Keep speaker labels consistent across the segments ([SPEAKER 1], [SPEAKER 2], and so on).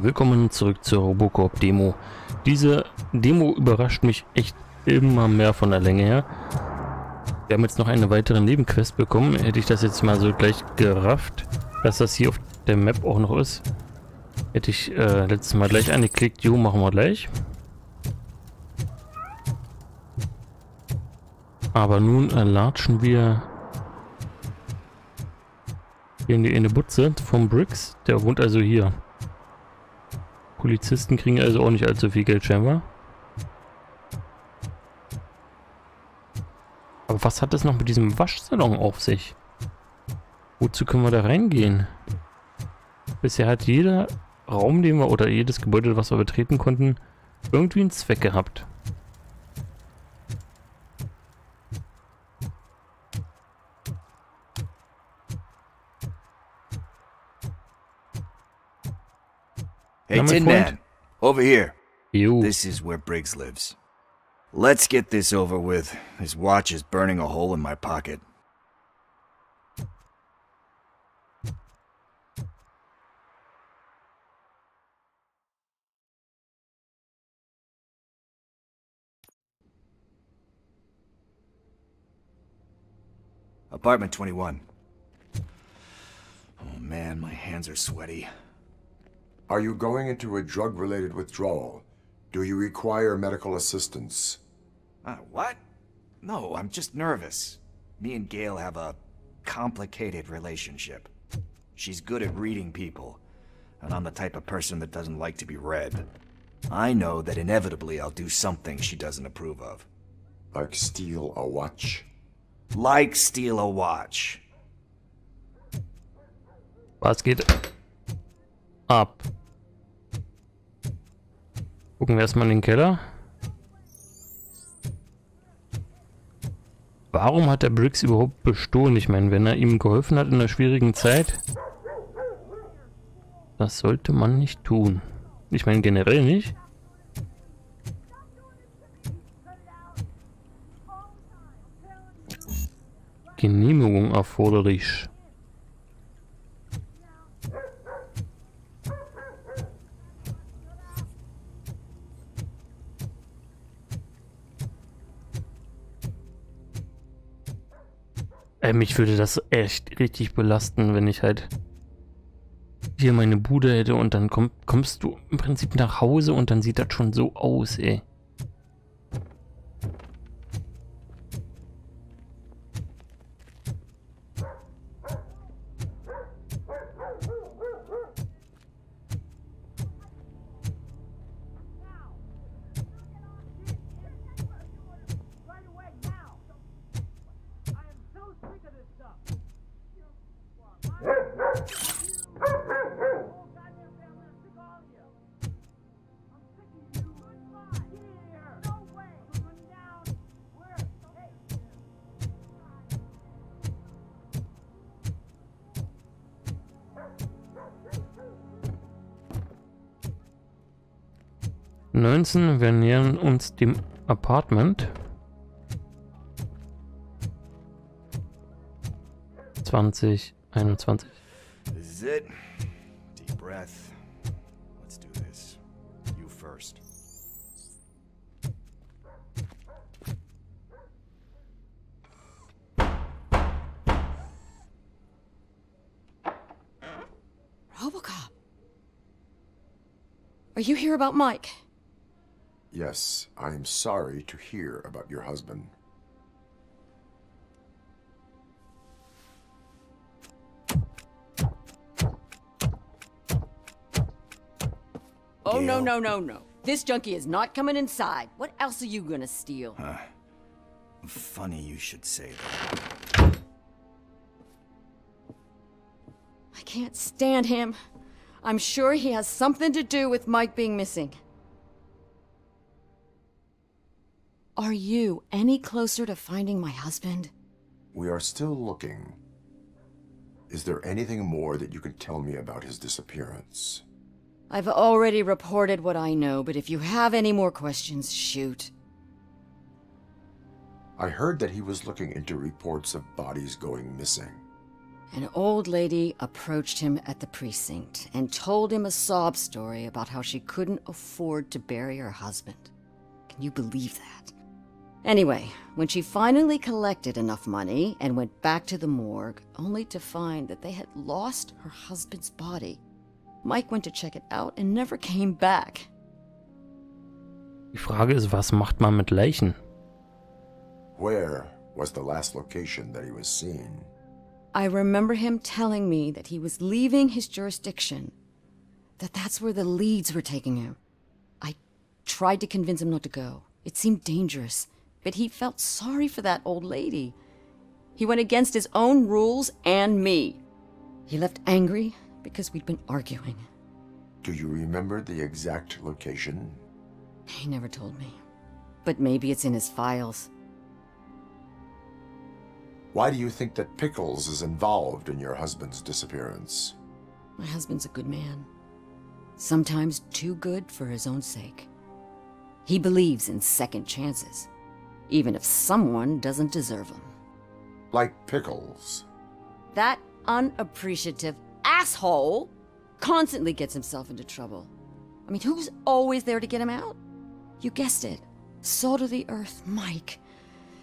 [SPEAKER 1] Willkommen zurück zur Robocop Demo. Diese Demo überrascht mich echt immer mehr von der Länge her. Wir haben jetzt noch eine weitere Nebenquest bekommen. Hätte ich das jetzt mal so gleich gerafft, dass das hier auf der Map auch noch ist. Hätte ich äh, letztes Mal gleich angeklickt. Jo, machen wir gleich. Aber nun äh, latschen wir in die eine Butze vom Briggs. Der wohnt also hier. Polizisten kriegen also auch nicht allzu viel Geld scheinbar. Aber was hat das noch mit diesem Waschsalon auf sich? Wozu können wir da reingehen? Bisher hat jeder Raum, den wir, oder jedes Gebäude, was wir betreten konnten, irgendwie einen Zweck gehabt.
[SPEAKER 2] Hey,
[SPEAKER 1] my
[SPEAKER 2] Tin. Man, over here.
[SPEAKER 1] Jo.
[SPEAKER 2] This is where Briggs lives. Let's get this over with. His watch is burning a hole in my pocket. Apartment 21. Oh man, my hands are sweaty.
[SPEAKER 3] Are you going into a drug-related withdrawal? Do you require medical assistance?
[SPEAKER 2] Uh, what? No, I'm just nervous. Me and Gail have a complicated relationship. She's good at reading people, and I'm the type of person that doesn't like to be read. I know that inevitably I'll do something she doesn't approve of.
[SPEAKER 3] Like steal a watch?
[SPEAKER 2] Like steal a watch.
[SPEAKER 1] Was geht ab? Gucken wir erstmal in den Keller. Warum hat der Briggs überhaupt bestohlen? Ich meine, wenn er ihm geholfen hat in einer schwierigen Zeit, das sollte man nicht tun. Ich meine generell nicht. Genehmigung erforderlich. Äh, mich würde das echt richtig belasten, wenn ich halt hier meine Bude hätte und dann komm, kommst du im Prinzip nach Hause und dann sieht das schon so aus, ey. 19, wir nähern uns dem Apartment. 20, 21.
[SPEAKER 2] This is it. Deep breath. Let's do this. You first.
[SPEAKER 4] Robocop. Are you here about Mike?
[SPEAKER 3] Yes, I am sorry to hear about your husband.
[SPEAKER 4] Oh, no,
[SPEAKER 2] Gail.
[SPEAKER 4] no, no, no. This junkie is not coming inside. What else are you gonna steal? Huh.
[SPEAKER 2] Funny you should say that.
[SPEAKER 4] I can't stand him. I'm sure he has something to do with Mike being missing. Are you any closer to finding my husband?
[SPEAKER 3] We are still looking. Is there anything more that you can tell me about his disappearance?
[SPEAKER 4] I've already reported what I know, but if you have any more questions, shoot.
[SPEAKER 3] I heard that he was looking into reports of bodies going missing.
[SPEAKER 4] An old lady approached him at the precinct and told him a sob story about how she couldn't afford to bury her husband. Can you believe that? Anyway, when she finally collected enough money and went back to the morgue, only to find that they had lost her husband's body, Mike went to check it out and never came back.
[SPEAKER 1] Die Frage ist, was macht man mit Leichen?
[SPEAKER 3] Where was the last location that he was seen?
[SPEAKER 4] I remember him telling me that he was leaving his jurisdiction, that that's where the leads were taking him. I tried to convince him not to go. It seemed dangerous, but he felt sorry for that old lady. He went against his own rules and me. He left angry because we'd been arguing.
[SPEAKER 3] Do you remember the exact location?
[SPEAKER 4] He never told me. But maybe it's in his files.
[SPEAKER 3] Why do you think that Pickles is involved in your husband's disappearance?
[SPEAKER 4] My husband's a good man. Sometimes too good for his own sake. He believes in second chances, even if someone doesn't deserve them.
[SPEAKER 3] Like Pickles.
[SPEAKER 4] That unappreciative asshole constantly gets himself into trouble. I mean, who's always there to get him out? You guessed it. Salt of the earth, Mike.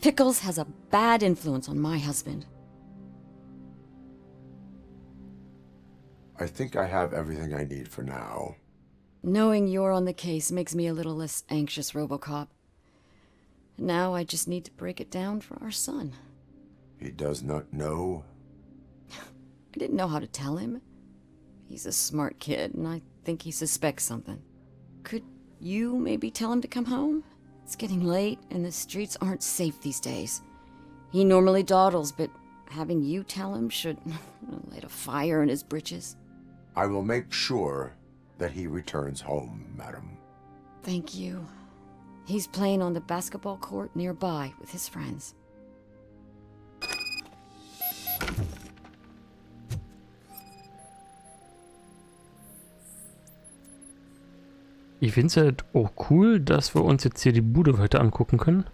[SPEAKER 4] Pickles has a bad influence on my husband.
[SPEAKER 3] I think I have everything I need for now.
[SPEAKER 4] Knowing you're on the case makes me a little less anxious, Robocop. Now I just need to break it down for our son.
[SPEAKER 3] He does not know.
[SPEAKER 4] I didn't know how to tell him. He's a smart kid, and I think he suspects something. Could you maybe tell him to come home? It's getting late, and the streets aren't safe these days. He normally dawdles, but having you tell him should light a fire in his britches.
[SPEAKER 3] I will make sure that he returns home, madam.
[SPEAKER 4] Thank you. He's playing on the basketball court nearby with his friends.
[SPEAKER 1] Ich finde es halt auch cool, dass wir uns jetzt hier die Bude weiter angucken können.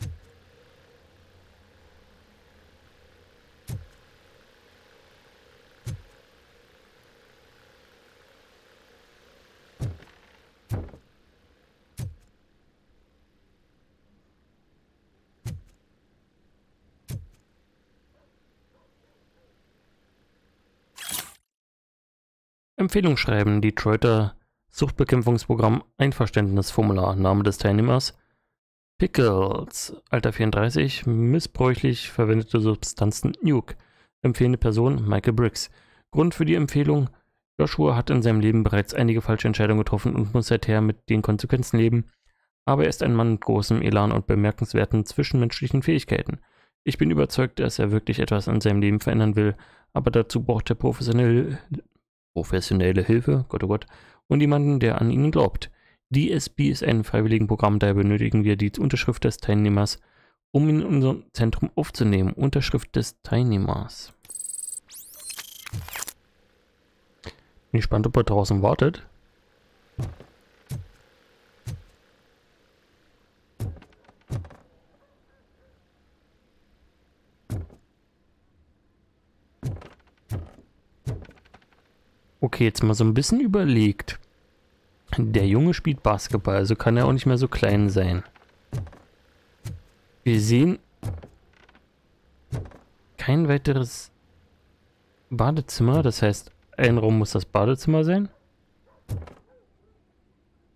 [SPEAKER 1] Empfehlung schreiben, Detroiter Suchtbekämpfungsprogramm Einverständnisformular, Name des Teilnehmers? Pickles, Alter 34, missbräuchlich verwendete Substanzen. Nuke, empfehlende Person? Michael Briggs. Grund für die Empfehlung, Joshua hat in seinem Leben bereits einige falsche Entscheidungen getroffen und muss seither mit den Konsequenzen leben, aber er ist ein Mann mit großem Elan und bemerkenswerten zwischenmenschlichen Fähigkeiten. Ich bin überzeugt, dass er wirklich etwas in seinem Leben verändern will, aber dazu braucht er professionelle, professionelle Hilfe, Gott oh Gott, und jemanden, der an ihn glaubt. DSB ist ein Freiwilligenprogramm, daher benötigen wir die Unterschrift des Teilnehmers, um ihn in unser Zentrum aufzunehmen. Unterschrift des Teilnehmers. Bin gespannt, ob er draußen wartet. Okay, jetzt mal so ein bisschen überlegt. Der Junge spielt Basketball, also kann er auch nicht mehr so klein sein. Wir sehen kein weiteres Badezimmer, das heißt, ein Raum muss das Badezimmer sein.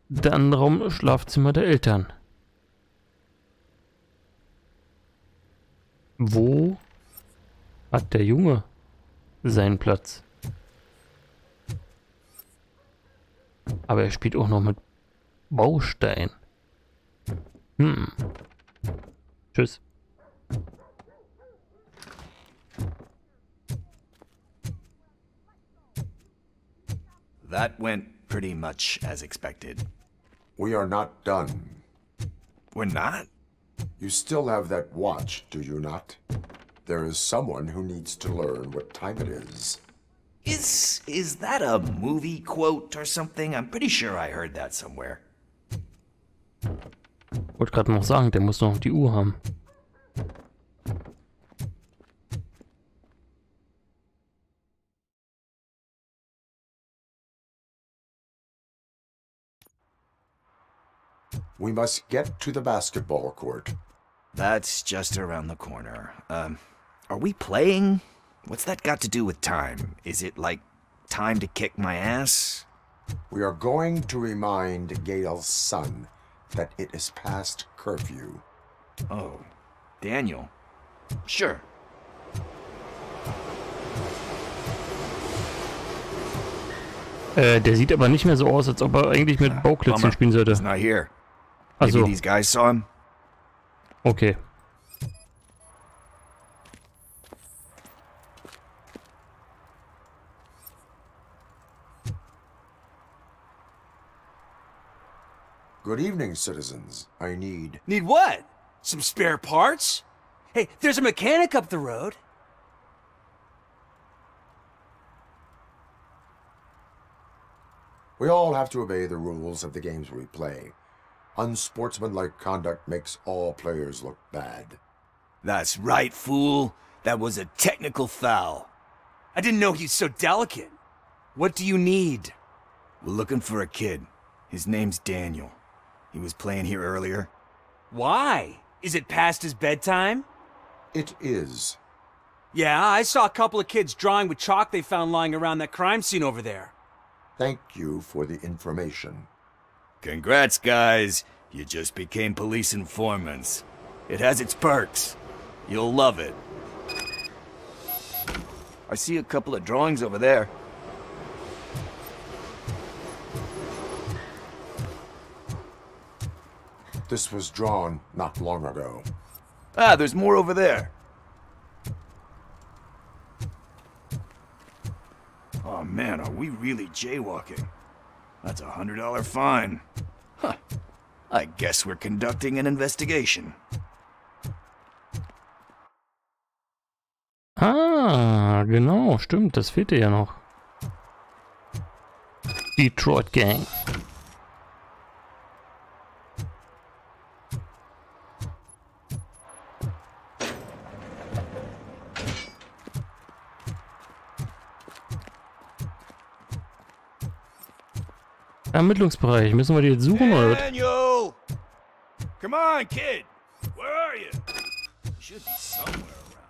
[SPEAKER 1] Der andere Raum Schlafzimmer der Eltern. Wo hat der Junge seinen Platz? Aber er spielt auch noch mit Baustein. Hm. Tschüss.
[SPEAKER 2] That went pretty much as expected.
[SPEAKER 3] We are not done.
[SPEAKER 2] We're not?
[SPEAKER 3] You still have that watch, do you not? There is someone who needs to learn what time it is.
[SPEAKER 2] Is is that a movie quote or something? I'm pretty sure I heard that somewhere.
[SPEAKER 1] Wollte gerade noch sagen, der muss noch die Uhr haben.
[SPEAKER 3] We must get to the basketball court.
[SPEAKER 2] That's just around the corner. Um, are we playing? What's that got to do with time? Is it like time to kick my ass?
[SPEAKER 3] We are going to remind Gail's son that it is past curfew.
[SPEAKER 2] Oh, Daniel. Sure.
[SPEAKER 1] Äh, der sieht aber nicht mehr so aus, als ob er eigentlich mit Bauklötzchen spielen sollte.
[SPEAKER 2] He's not here. Maybe
[SPEAKER 1] Also,
[SPEAKER 2] these guys saw him.
[SPEAKER 1] okay.
[SPEAKER 3] Good evening, citizens. I need.
[SPEAKER 5] Need what? Some spare parts? Hey, there's a mechanic up the road.
[SPEAKER 3] We all have to obey the rules of the games we play. Unsportsmanlike conduct makes all players look bad.
[SPEAKER 2] That's right, fool. That was a technical foul.
[SPEAKER 5] I didn't know he's so delicate. What do you need?
[SPEAKER 2] We're looking for a kid. His name's Daniel. He was playing here earlier.
[SPEAKER 5] Why? Is it past his bedtime?
[SPEAKER 3] It is.
[SPEAKER 5] Yeah, I saw a couple of kids drawing with chalk they found lying around that crime scene over there.
[SPEAKER 3] Thank you for the information.
[SPEAKER 2] Congrats, guys. You just became police informants. It has its perks. You'll love it. I see a couple of drawings over there.
[SPEAKER 3] This was drawn not long ago.
[SPEAKER 2] Ah, there's more over there. Oh man, are we really jaywalking? That's a hundred dollar fine. Huh. I guess we're conducting an investigation.
[SPEAKER 1] Ah, genau, stimmt, das fehlte ja noch. Detroit Gang. Ermittlungsbereich, müssen wir die jetzt suchen oder was?
[SPEAKER 2] Daniel! Come on, kid! Where are you? You should be somewhere around.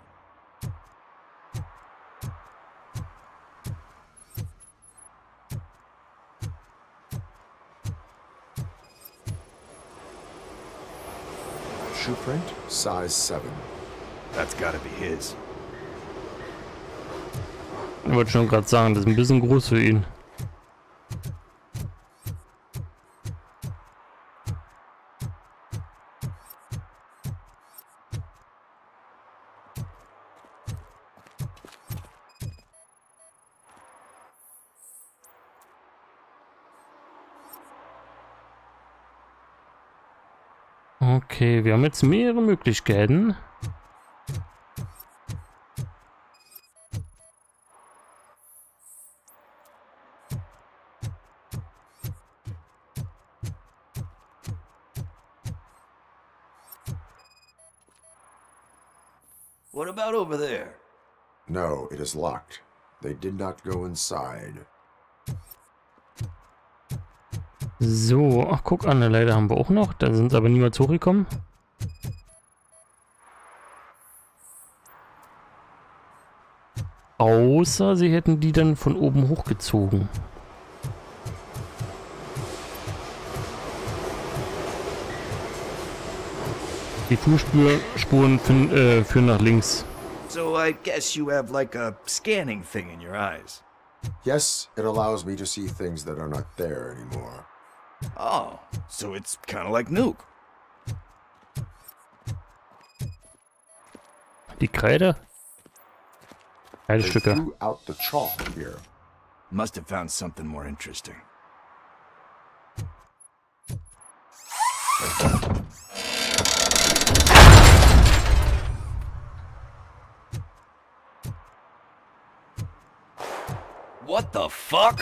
[SPEAKER 3] Shoe print, size 7.
[SPEAKER 2] That's gotta be his.
[SPEAKER 1] Ich wollte schon gerade sagen, das ist ein bisschen groß für ihn. Okay, wir haben jetzt mehrere Möglichkeiten.
[SPEAKER 2] What about over there?
[SPEAKER 3] No, it is locked. They did not go inside.
[SPEAKER 1] So, ach guck an, eine Leiter haben wir auch noch. Da sind sie aber niemals hochgekommen. Außer sie hätten die dann von oben hochgezogen. Die Fußspuren führen, äh, führen nach links.
[SPEAKER 2] So I guess you have like a scanning thing in your eyes.
[SPEAKER 3] Yes, it allows me to see things that are not there anymore.
[SPEAKER 2] Oh, so it's kind of like Nuke.
[SPEAKER 1] Die Kreide?
[SPEAKER 3] They
[SPEAKER 1] Kreidestücke.
[SPEAKER 3] threw out the chalk here.
[SPEAKER 2] Must have found something more interesting. What the fuck?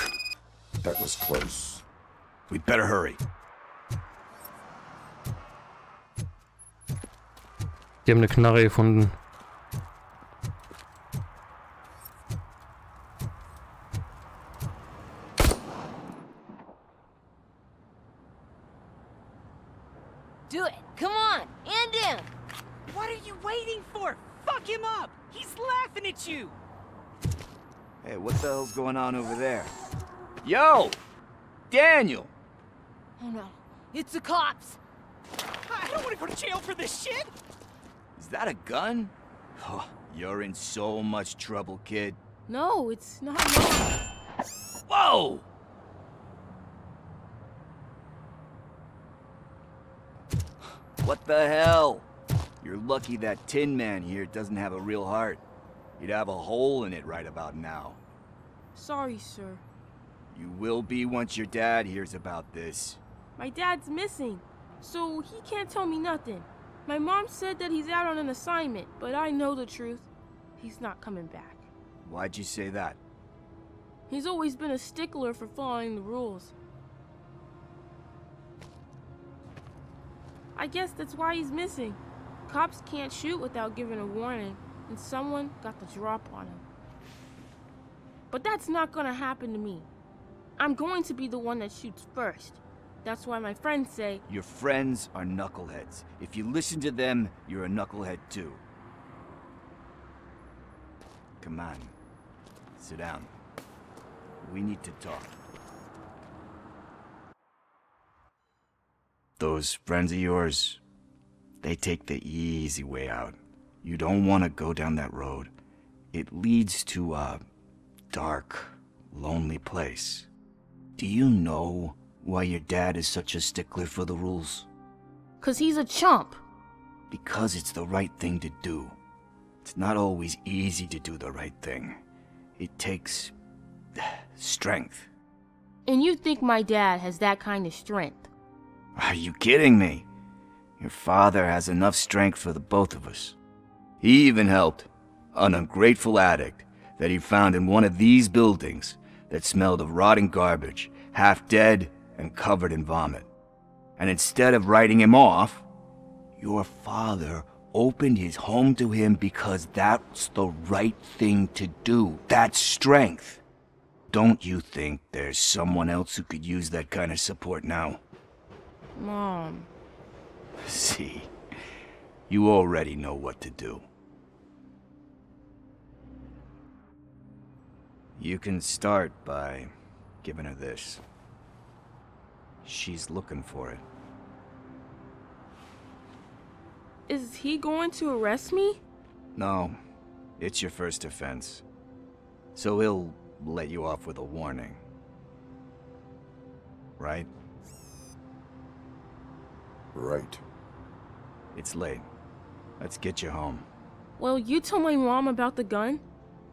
[SPEAKER 3] That was close.
[SPEAKER 2] We'd better hurry.
[SPEAKER 1] Die haben eine Knarre gefunden.
[SPEAKER 6] Do it. Come on. End him.
[SPEAKER 5] What are you waiting for? Fuck him up! He's laughing at you!
[SPEAKER 2] Hey, what the hell's going on over there? Yo! Daniel!
[SPEAKER 6] Oh no. It's the cops.
[SPEAKER 5] I don't want to go to jail for this shit!
[SPEAKER 2] Is that a gun? Oh, you're in so much trouble, kid.
[SPEAKER 6] No, it's not mine.
[SPEAKER 2] Whoa! What the hell? You're lucky that Tin Man here doesn't have a real heart. He'd have a hole in it right about now.
[SPEAKER 7] Sorry, sir.
[SPEAKER 2] You will be once your dad hears about this.
[SPEAKER 7] My dad's missing, so he can't tell me nothing. My mom said that he's out on an assignment, but I know the truth. He's not coming back.
[SPEAKER 2] Why'd you say that?
[SPEAKER 7] He's always been a stickler for following the rules. I guess that's why he's missing. Cops can't shoot without giving a warning, and someone got the drop on him. But that's not gonna happen to me. I'm going to be the one that shoots first. That's why my friends say,
[SPEAKER 2] Your friends are knuckleheads. If you listen to them, you're a knucklehead too. Come on. Sit down. We need to talk. Those friends of yours, they take the easy way out. You don't want to go down that road. It leads to a dark, lonely place. Do you know why your dad is such a stickler for the rules?
[SPEAKER 7] Cause he's a chump.
[SPEAKER 2] Because it's the right thing to do. It's not always easy to do the right thing. It takes strength.
[SPEAKER 7] And you think my dad has that kind of strength?
[SPEAKER 2] Are you kidding me? Your father has enough strength for the both of us. He even helped an ungrateful addict that he found in one of these buildings that smelled of rotting garbage, half dead and covered in vomit. And instead of writing him off, your father opened his home to him because that's the right thing to do. That's strength. Don't you think there's someone else who could use that kind of support now?
[SPEAKER 7] Mom.
[SPEAKER 2] See, you already know what to do. You can start by giving her this. She's looking for it.
[SPEAKER 7] Is he going to arrest me?
[SPEAKER 2] No, it's your first offense. So he'll let you off with a warning. Right?
[SPEAKER 3] Right.
[SPEAKER 2] It's late. Let's get you home.
[SPEAKER 7] Well, you tell my mom about the gun?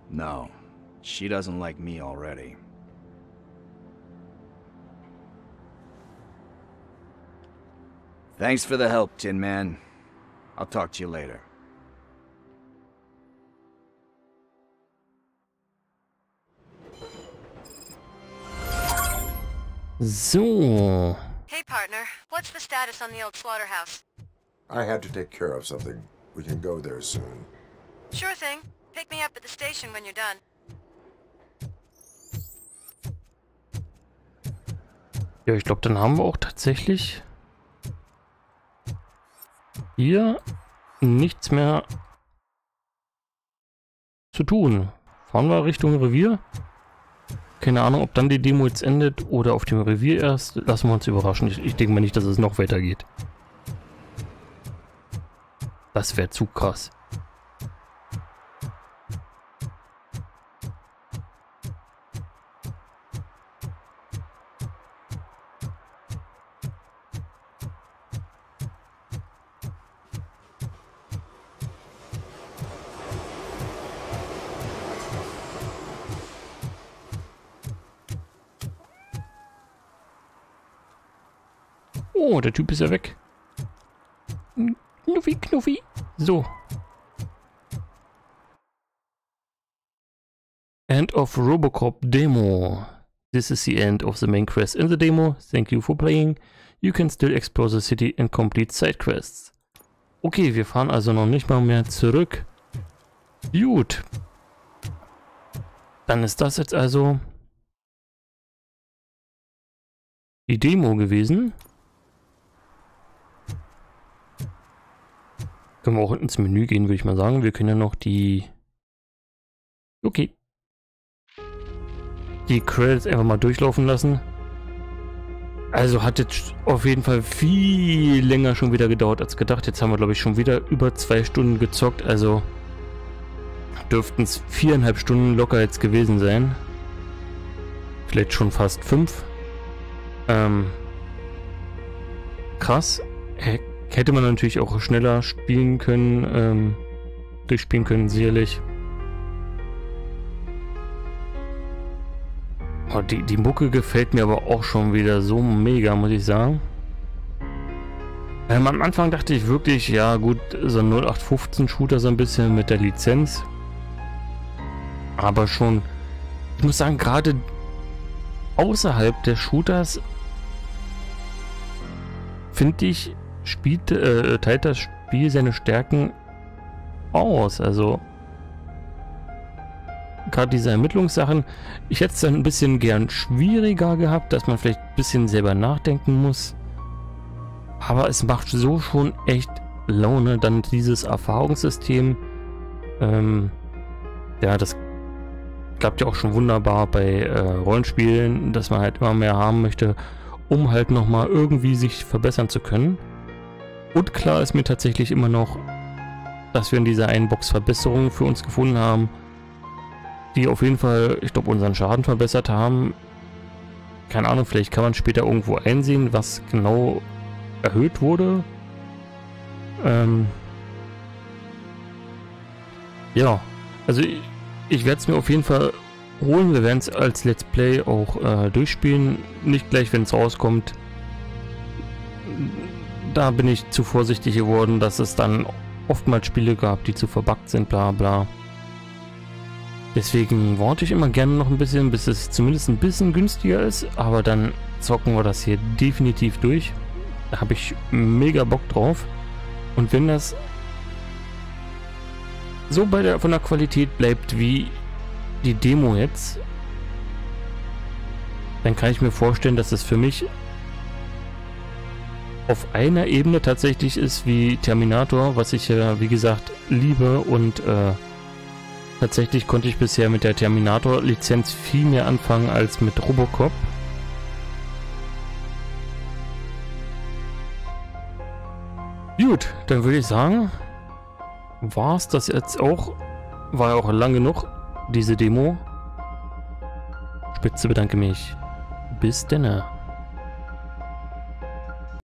[SPEAKER 2] No, she doesn't like me already. Thanks for the help, Tin Man. I'll talk to you later.
[SPEAKER 1] So,
[SPEAKER 8] Hey, partner. What's the status on the old slaughterhouse?
[SPEAKER 3] I had to take care of something. We can go there soon.
[SPEAKER 8] Sure thing. Pick me up at the station when you're done.
[SPEAKER 1] ja, ich glaube, dann haben wir auch tatsächlich hier nichts mehr zu tun. Fahren wir Richtung Revier. Keine Ahnung, ob dann die Demo jetzt endet oder auf dem Revier erst. Lassen wir uns überraschen. Ich, ich denke mal nicht, dass es noch weitergeht. Das wäre zu krass. Oh, der Typ ist ja weg. Knuffi, Knuffi. So. End of Robocop demo. This is the end of the main quest in the demo. Thank you for playing. You can still explore the city and complete side quests. Okay, wir fahren also noch nicht mal mehr zurück. Gut. Dann ist das jetzt also die Demo gewesen. Können wir auch ins Menü gehen, würde ich mal sagen. Wir können ja noch die... Okay. Die Credits einfach mal durchlaufen lassen. Also hat jetzt auf jeden Fall viel länger schon wieder gedauert als gedacht. Jetzt haben wir, glaube ich, schon wieder über zwei Stunden gezockt. Also dürften es viereinhalb Stunden locker jetzt gewesen sein. Vielleicht schon fast fünf. Ähm, krass. Hätte man natürlich auch schneller spielen können, ähm, durchspielen können, sicherlich. Oh, die, die Mucke gefällt mir aber auch schon wieder so mega, muss ich sagen. Ähm, am Anfang dachte ich wirklich, ja gut, so ein 0815 Shooter so ein bisschen mit der Lizenz. Aber schon, ich muss sagen, gerade außerhalb der Shooters finde ich, spielt, äh, teilt das Spiel seine Stärken aus. Also gerade diese Ermittlungssachen, ich hätte es dann ein bisschen gern schwieriger gehabt, dass man vielleicht ein bisschen selber nachdenken muss. Aber es macht so schon echt Laune, dann dieses Erfahrungssystem. Ähm, ja, das klappt ja auch schon wunderbar bei äh, Rollenspielen, dass man halt immer mehr haben möchte, um halt nochmal irgendwie sich verbessern zu können. Und klar ist mir tatsächlich immer noch, dass wir in dieser einen Box Verbesserungen für uns gefunden haben, die auf jeden Fall, ich glaube, unseren Schaden verbessert haben. Keine Ahnung, vielleicht kann man später irgendwo einsehen, was genau erhöht wurde. Ähm ja, also ich, ich werde es mir auf jeden Fall holen. Wir werden es als Let's Play auch äh, durchspielen. Nicht gleich, wenn es rauskommt. Da bin ich zu vorsichtig geworden, dass es dann oftmals Spiele gab, die zu verbuggt sind, bla bla. Deswegen warte ich immer gerne noch ein bisschen, bis es zumindest ein bisschen günstiger ist. Aber dann zocken wir das hier definitiv durch. Da habe ich mega Bock drauf. Und wenn das so bei der, von der Qualität bleibt wie die Demo jetzt, dann kann ich mir vorstellen, dass es für mich auf einer Ebene tatsächlich ist wie Terminator, was ich ja, wie gesagt, liebe und äh, Tatsächlich konnte ich bisher mit der Terminator-Lizenz viel mehr anfangen als mit Robocop. Gut, dann würde ich sagen, war es das jetzt auch. War ja auch lang genug, diese Demo. Spitze bedanke mich. Bis denne.